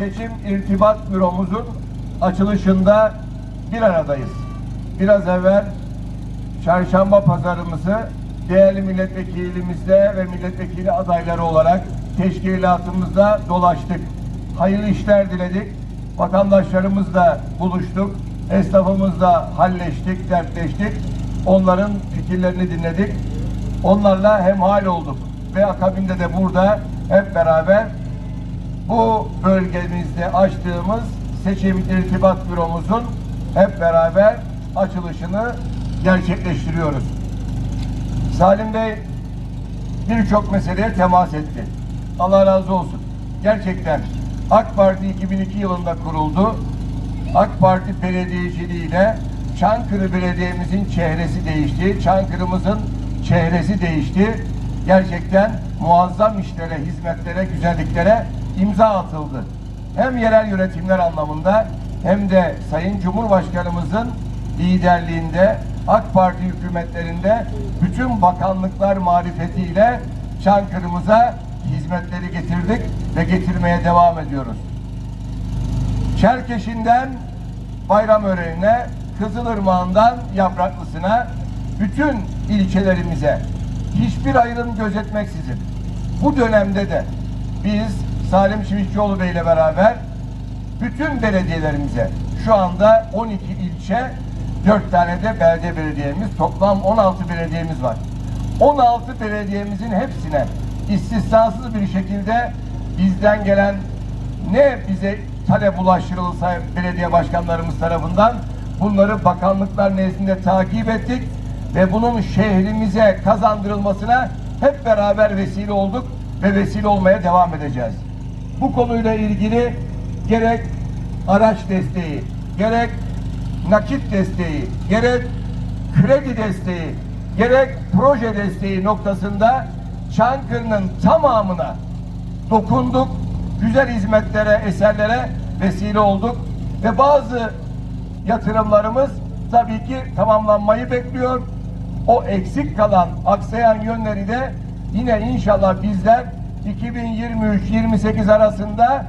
Seçim İrtibat Büromuzun açılışında bir aradayız. Biraz evvel çarşamba pazarımızı değerli milletvekilimizle ve milletvekili adayları olarak teşkilatımızda dolaştık. Hayırlı işler diledik. Vatandaşlarımızla buluştuk. Esnafımızla halleştik, dertleştik. Onların fikirlerini dinledik. Onlarla hemhal olduk. Ve akabinde de burada hep beraber bu bölgemizde açtığımız seçim irtibat büromuzun hep beraber açılışını gerçekleştiriyoruz. Salim Bey birçok meseleye temas etti. Allah razı olsun. Gerçekten AK Parti 2002 yılında kuruldu. AK Parti belediyeciliğiyle Çankırı Belediye'mizin çehresi değişti. Çankırı'mızın çehresi değişti. Gerçekten muazzam işlere, hizmetlere, güzelliklere imza atıldı. Hem yerel yönetimler anlamında hem de Sayın Cumhurbaşkanımızın liderliğinde AK Parti hükümetlerinde bütün bakanlıklar marifetiyle Çankırı'mıza hizmetleri getirdik ve getirmeye devam ediyoruz. Çerkeş'inden Bayramören'ine, Kızılırmağı'ndan Yapraklısı'na bütün ilçelerimize hiçbir ayrım gözetmeksizin bu dönemde de biz Salim Çiftçioğlu Bey ile beraber bütün belediyelerimize şu anda 12 ilçe 4 tane de belediye belediyemiz toplam 16 belediyemiz var. 16 belediyemizin hepsine istisnasız bir şekilde bizden gelen ne bize talep ulaştırılırsa belediye başkanlarımız tarafından bunları bakanlıklar nezdinde takip ettik ve bunun şehrimize kazandırılmasına hep beraber vesile olduk ve vesile olmaya devam edeceğiz. Bu konuyla ilgili gerek araç desteği, gerek nakit desteği, gerek kredi desteği, gerek proje desteği noktasında Çankırı'nın tamamına dokunduk. Güzel hizmetlere, eserlere vesile olduk. Ve bazı yatırımlarımız tabii ki tamamlanmayı bekliyor. O eksik kalan, aksayan yönleri de yine inşallah bizler 2023-28 arasında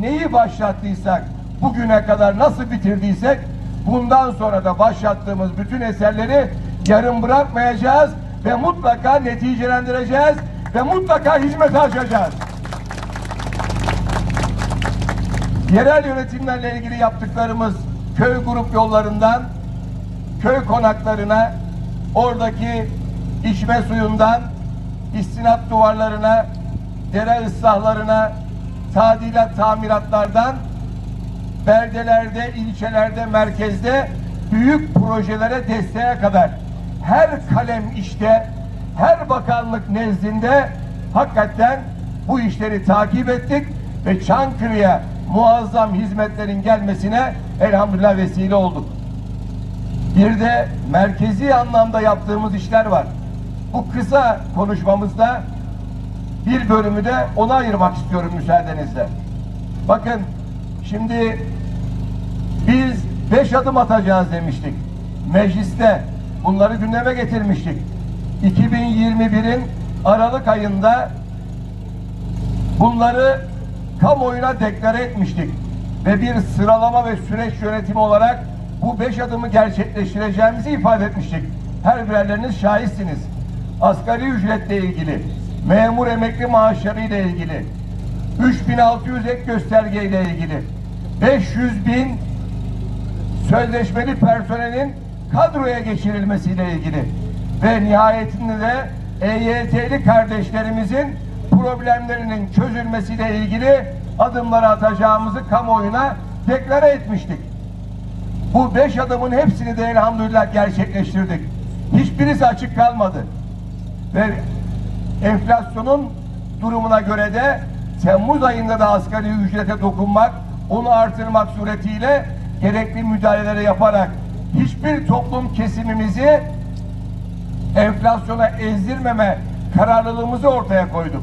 neyi başlattıysak, bugüne kadar nasıl bitirdiysek bundan sonra da başlattığımız bütün eserleri yarım bırakmayacağız ve mutlaka neticelendireceğiz ve mutlaka hizmete açacağız. Yerel yönetimlerle ilgili yaptıklarımız köy grup yollarından köy konaklarına, oradaki içme suyundan, istinat duvarlarına, dere ıslahlarına, tadilat tamiratlardan beldelerde, ilçelerde, merkezde büyük projelere desteğe kadar her kalem işte, her bakanlık nezdinde hakikaten bu işleri takip ettik ve Çankırı'ya muazzam hizmetlerin gelmesine elhamdülillah vesile olduk. Bir de merkezi anlamda yaptığımız işler var. Bu kısa konuşmamızda bir bölümü de ona ayırmak istiyorum müsaadenizle. Bakın şimdi biz beş adım atacağız demiştik. Mecliste bunları gündeme getirmiştik. 2021'in Aralık ayında bunları kamuoyuna deklare etmiştik. Ve bir sıralama ve süreç yönetimi olarak bu beş adımı gerçekleştireceğimizi ifade etmiştik. Her birerleriniz şahitsiniz. Asgari ücretle ilgili, memur emekli maaşları ile ilgili, 3600 ek gösterge ile ilgili, 500 bin sözleşmeli personelin kadroya geçirilmesiyle ilgili ve nihayetinde de EYT'li kardeşlerimizin problemlerinin çözülmesiyle ilgili adımları atacağımızı kamuoyuna deklare etmiştik. Bu beş adımın hepsini de elhamdülillah gerçekleştirdik. Hiçbirisi açık kalmadı. Ve enflasyonun durumuna göre de Temmuz ayında da asgari ücrete dokunmak, onu artırmak suretiyle gerekli müdahaleleri yaparak hiçbir toplum kesimimizi enflasyona ezdirmeme kararlılığımızı ortaya koyduk.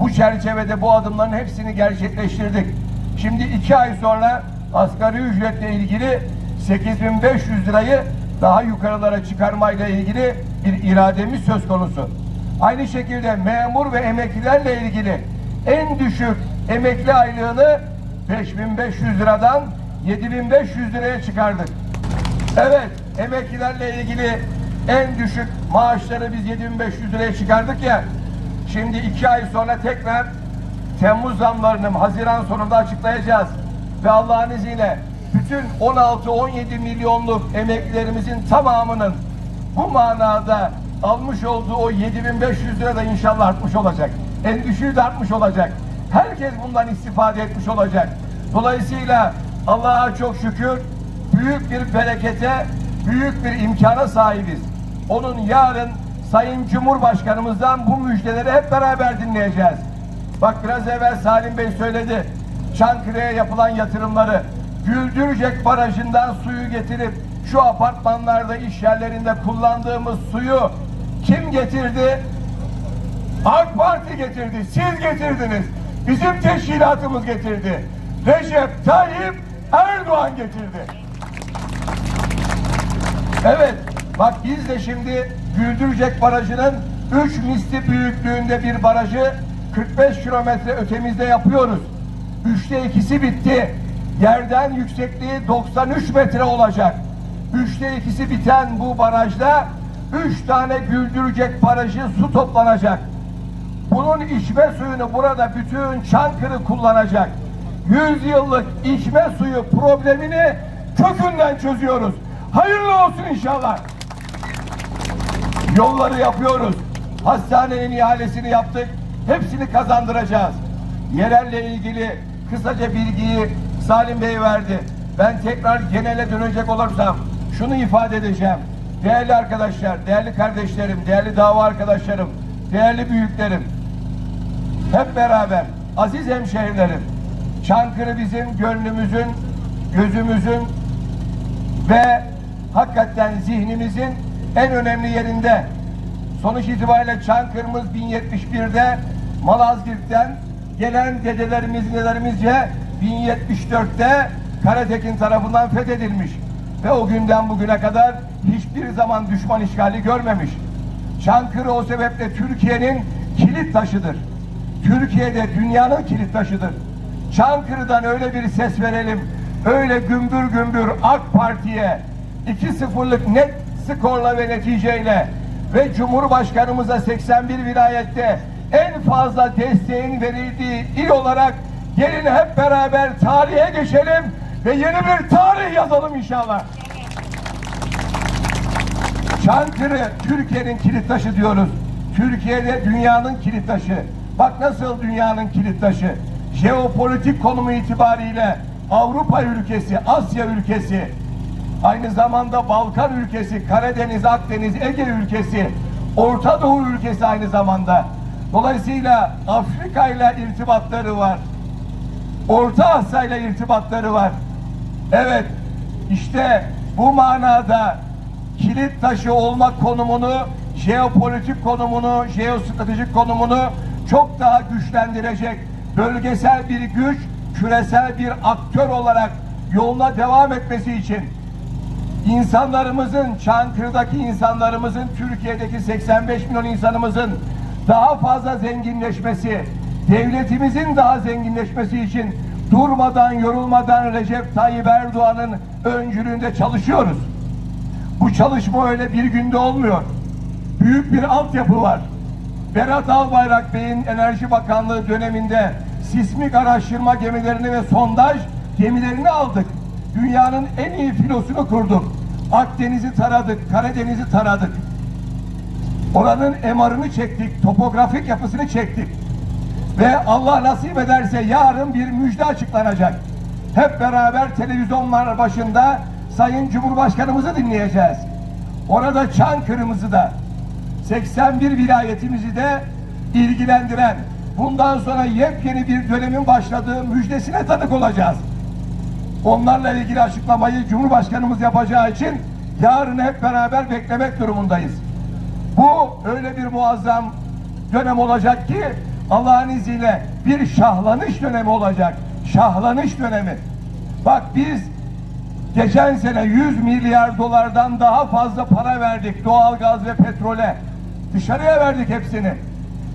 Bu çerçevede bu adımların hepsini gerçekleştirdik. Şimdi iki ay sonra asgari ücretle ilgili 8500 lirayı daha yukarılara çıkarmayla ilgili bir irademiz söz konusu. Aynı şekilde memur ve emeklilerle ilgili en düşük emekli aylığını 5500 liradan 7500 liraya çıkardık. Evet, emeklilerle ilgili en düşük maaşları biz 7500 liraya çıkardık ya. Şimdi iki ay sonra tekrar Temmuz zamlarını Haziran sonunda açıklayacağız. Ve Allah'ın izniyle bütün 16-17 milyonluk emeklilerimizin tamamının bu manada almış olduğu o 7500 lira da inşallah artmış olacak. En düşüğü de artmış olacak. Herkes bundan istifade etmiş olacak. Dolayısıyla Allah'a çok şükür büyük bir berekete, büyük bir imkana sahibiz. Onun yarın Sayın Cumhurbaşkanımızdan bu müjdeleri hep beraber dinleyeceğiz. Bak biraz evvel Salim Bey söyledi. Çankırı'ya yapılan yatırımları, Güldürcek Barajı'ndan suyu getirip şu apartmanlarda, iş yerlerinde kullandığımız suyu kim getirdi? AK Parti getirdi, siz getirdiniz. Bizim teşkilatımız getirdi. Recep Tayyip Erdoğan getirdi. Evet, bak biz de şimdi Güldürcek Barajı'nın 3 misli büyüklüğünde bir barajı 45 kilometre ötemizde yapıyoruz. Üçte ikisi bitti. Yerden yüksekliği 93 metre olacak. Üçte ikisi biten bu barajda üç tane Güldürcek Barajı su toplanacak. Bunun içme suyunu burada bütün Çankırı kullanacak. 100 yıllık içme suyu problemini kökünden çözüyoruz. Hayırlı olsun inşallah. Yolları yapıyoruz. Hastanenin ihalesini yaptık. Hepsini kazandıracağız. Yerelle ilgili kısaca bilgiyi Salim Bey verdi. Ben tekrar genele dönecek olursam şunu ifade edeceğim. Değerli arkadaşlar, değerli kardeşlerim, değerli dava arkadaşlarım, değerli büyüklerim, hep beraber aziz hemşehrilerim, Çankırı bizim gönlümüzün, gözümüzün ve hakikaten zihnimizin en önemli yerinde. Sonuç itibariyle Çankırımız 1071'de Malazgirt'ten gelen dedelerimiz nelerimizce 1074'te Karatekin tarafından fethedilmiş. Ve o günden bugüne kadar hiçbir zaman düşman işgali görmemiş. Çankırı o sebeple Türkiye'nin kilit taşıdır. Türkiye'de dünyanın kilit taşıdır. Çankırı'dan öyle bir ses verelim, öyle gümbür gümbür AK Parti'ye 2-0'lık net skorla ve neticeyle ve Cumhurbaşkanımıza 81 vilayette en fazla desteğin verildiği il olarak gelin hep beraber tarihe geçelim ve yeni bir tarih yazalım inşallah. Çankırı Türkiye'nin kilit taşı diyoruz. Türkiye'de dünyanın kilit taşı. Bak nasıl dünyanın kilit taşı. Jeopolitik konumu itibariyle Avrupa ülkesi, Asya ülkesi, aynı zamanda Balkan ülkesi, Karadeniz, Akdeniz, Ege ülkesi, Orta Doğu ülkesi aynı zamanda. Dolayısıyla Afrika ile irtibatları var. Orta Asya ile irtibatları var. Evet, işte bu manada kilit taşı olmak konumunu, jeopolitik konumunu, jeostratejik konumunu çok daha güçlendirecek bölgesel bir güç, küresel bir aktör olarak yoluna devam etmesi için insanlarımızın, Çankırı'daki insanlarımızın, Türkiye'deki 85 milyon insanımızın daha fazla zenginleşmesi, devletimizin daha zenginleşmesi için durmadan, yorulmadan Recep Tayyip Erdoğan'ın öncülüğünde çalışıyoruz. Bu çalışma öyle bir günde olmuyor. Büyük bir altyapı var. Berat Albayrak Bey'in Enerji Bakanlığı döneminde sismik araştırma gemilerini ve sondaj gemilerini aldık. Dünyanın en iyi filosunu kurduk. Akdeniz'i taradık, Karadeniz'i taradık. Oranın emarını çektik, topografik yapısını çektik. Ve Allah nasip ederse yarın bir müjde açıklanacak. Hep beraber televizyonlar başında Sayın Cumhurbaşkanımızı dinleyeceğiz. Orada Çankırı'mızı da 81 vilayetimizi de ilgilendiren bundan sonra yepyeni bir dönemin başladığı müjdesine tanık olacağız. Onlarla ilgili açıklamayı Cumhurbaşkanımız yapacağı için yarın hep beraber beklemek durumundayız. Bu öyle bir muazzam dönem olacak ki Allah'ın izniyle bir şahlanış dönemi olacak. Şahlanış dönemi. Bak biz geçen sene 100 milyar dolardan daha fazla para verdik doğalgaz ve petrole. Dışarıya verdik hepsini.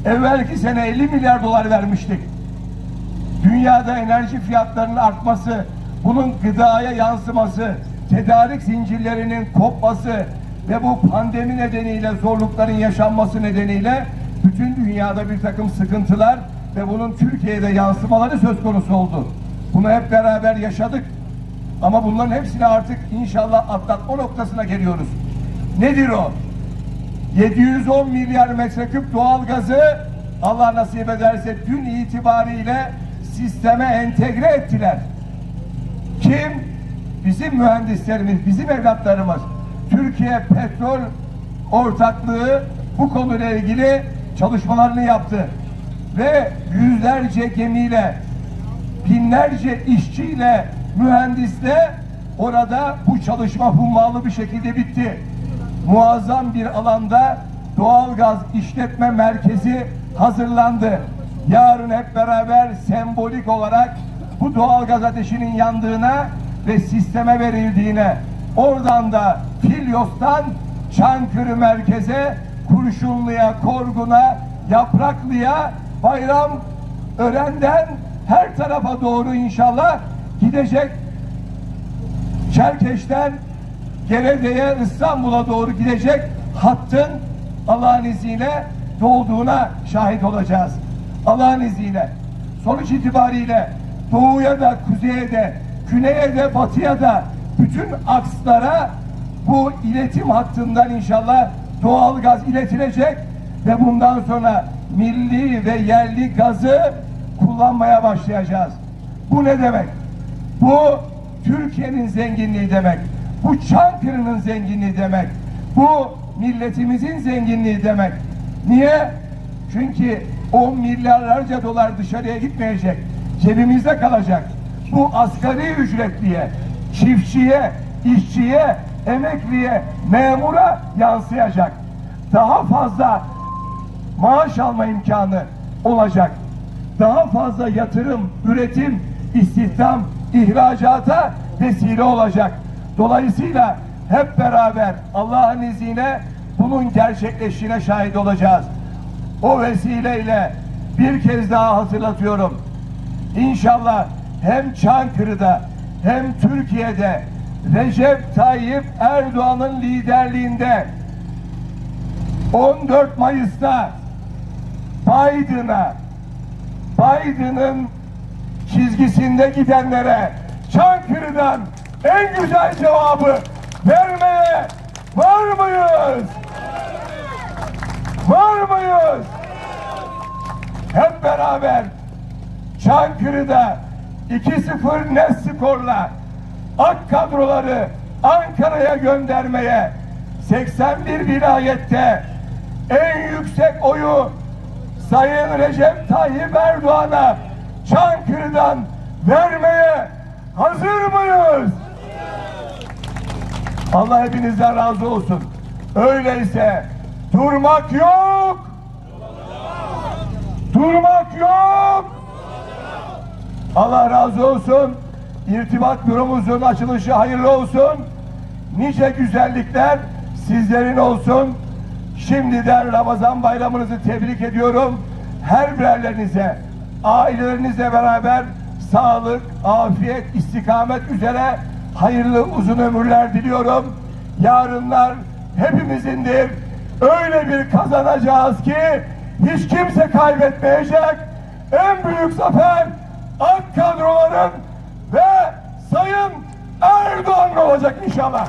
Evvelki sene 50 milyar dolar vermiştik. dünyada enerji fiyatlarının artması, bunun gıdaya yansıması, tedarik zincirlerinin kopması ve bu pandemi nedeniyle zorlukların yaşanması nedeniyle bütün dünyada bir takım sıkıntılar ve bunun Türkiye'de yansımaları söz konusu oldu. Bunu hep beraber yaşadık. Ama bunların hepsini artık inşallah atlatma noktasına geliyoruz. Nedir o? 710 milyar metreküp doğalgazı Allah nasip ederse dün itibariyle sisteme entegre ettiler. Kim? Bizim mühendislerimiz, bizim evlatlarımız. Türkiye Petrol Ortaklığı bu konuyla ilgili çalışmalarını yaptı. Ve yüzlerce gemiyle, binlerce işçiyle, mühendisle orada bu çalışma hummalı bir şekilde bitti. Muazzam bir alanda doğalgaz işletme merkezi hazırlandı. Yarın hep beraber sembolik olarak bu doğalgaz ateşinin yandığına ve sisteme verildiğine oradan da Filyos'tan Çankırı merkeze Kurşunlu'ya, Korgun'a, Yapraklı'ya, Bayram Ören'den her tarafa doğru inşallah gidecek. Çerkeş'ten Gerede'ye, İstanbul'a doğru gidecek hattın Allah'ın izniyle dolduğuna şahit olacağız. Allah'ın izniyle. Sonuç itibariyle doğuya da, kuzeye de, güneye de, batıya da bütün akslara bu iletim hattından inşallah doğal gaz iletilecek ve bundan sonra milli ve yerli gazı kullanmaya başlayacağız. Bu ne demek? Bu Türkiye'nin zenginliği demek. Bu Çankırı'nın zenginliği demek. Bu milletimizin zenginliği demek. Niye? Çünkü o milyarlarca dolar dışarıya gitmeyecek. Cebimizde kalacak. Bu asgari ücretliye, çiftçiye, işçiye, emekliye, memura yansıyacak. Daha fazla maaş alma imkanı olacak. Daha fazla yatırım, üretim, istihdam, ihracata vesile olacak. Dolayısıyla hep beraber Allah'ın izniyle bunun gerçekleştiğine şahit olacağız. O vesileyle bir kez daha hatırlatıyorum. İnşallah hem Çankırı'da hem Türkiye'de Recep Tayyip Erdoğan'ın liderliğinde 14 Mayıs'ta Biden'a Biden'ın çizgisinde gidenlere Çankırı'dan en güzel cevabı vermeye var mıyız? Var mıyız? Hep beraber Çankırı'da 2-0 net skorla ak kadroları Ankara'ya göndermeye 81 vilayette en yüksek oyu Sayın Recep Tayyip Erdoğan'a Çankırı'dan vermeye hazır mıyız? Allah hepinizden razı olsun. Öyleyse durmak yok. Durmak yok. Allah razı olsun. İrtibat büromuzun açılışı hayırlı olsun. Nice güzellikler sizlerin olsun. Şimdiden Ramazan bayramınızı tebrik ediyorum. Her birerlerinize, ailelerinizle beraber sağlık, afiyet, istikamet üzere hayırlı uzun ömürler diliyorum. Yarınlar hepimizindir. Öyle bir kazanacağız ki hiç kimse kaybetmeyecek. En büyük zafer AK kadroların ve Sayın Erdoğan olacak inşallah.